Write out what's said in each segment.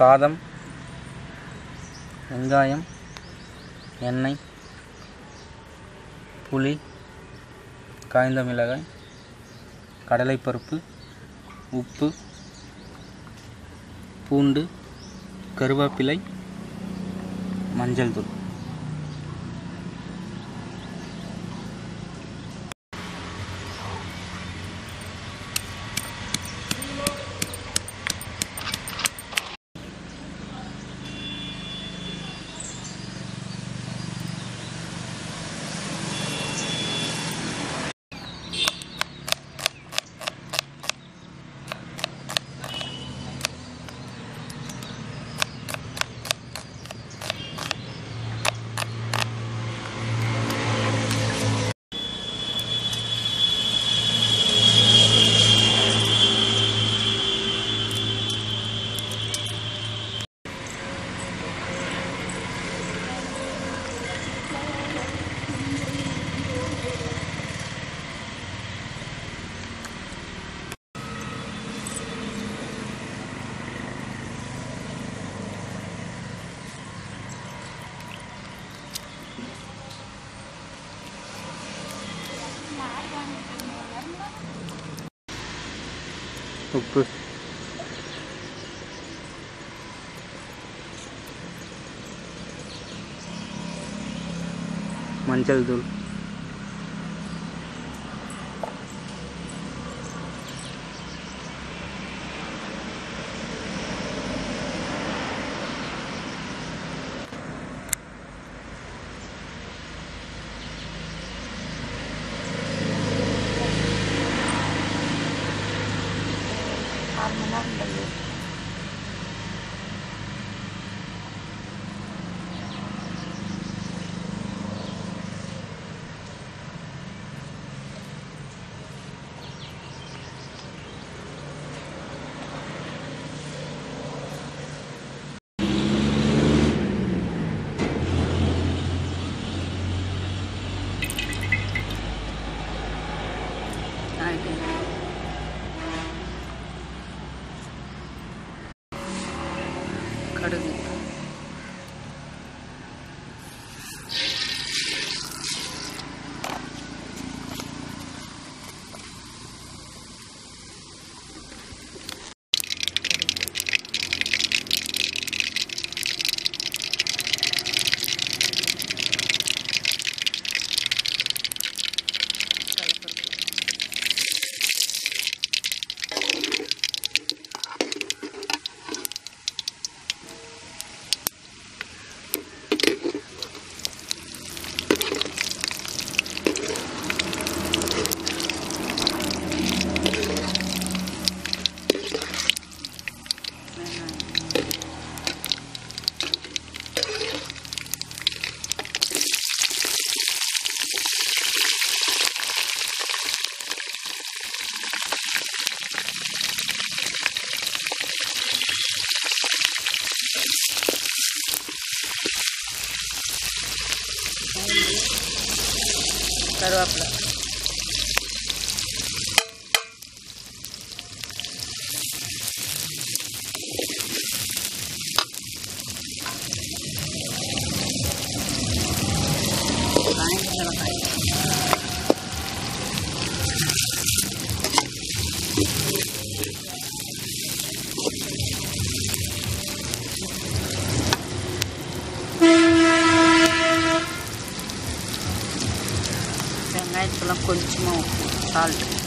சாதம் வெங்காயம் எண்ணெய் புளி காய்ந்த மிளகாய் கடலைப்பருப்பு உப்பு பூண்டு கருவேப்பிலை மஞ்சள் தூள். உப்பு மஞ்சள் தூள் கடுகு கருவேப்பிலை காய்ந்த na continuo, sabe?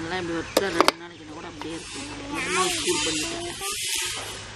நல்லா இப்படி வறுத்தா ரெண்டு நாளைக்கு கூட அப்படியே இருக்கும். மறுநாள் சூடு பண்ணிட்டாங்க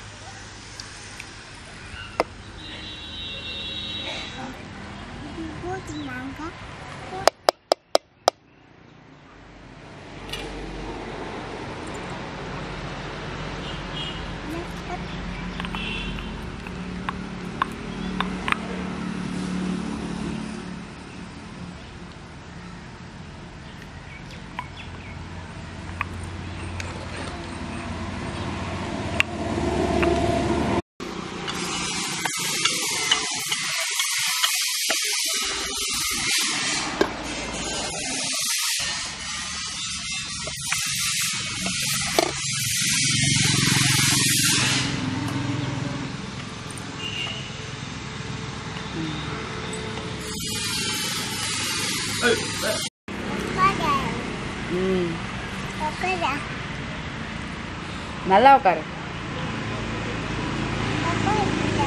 நல்லா உட்காரு.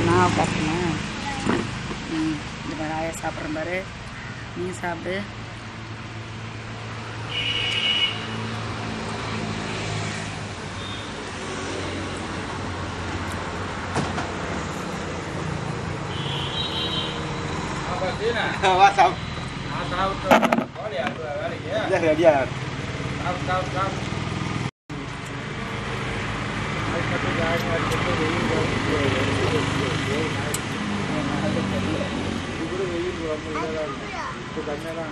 நான் உட்காருங்க. ம் இந்த மாதிரி ஆயா சாப்பிட்ற பாரு. நீ சாப்பிடு. வா சாப்பிட்டு ரெடியாக ఇప్పుడు వెయ్యి ఇప్పుడు కన్నెలా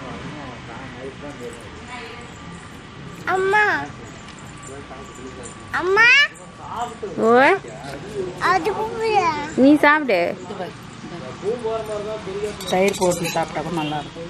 அம்மா அம்மா. ஓ அது நீ சாப்பிடு தயிர் போட்டு சாப்பிட்டாக்க நல்லா இருக்கும்.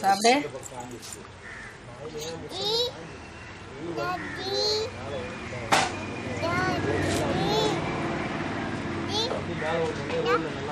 Sabe? Daddy. Daddy. Daddy.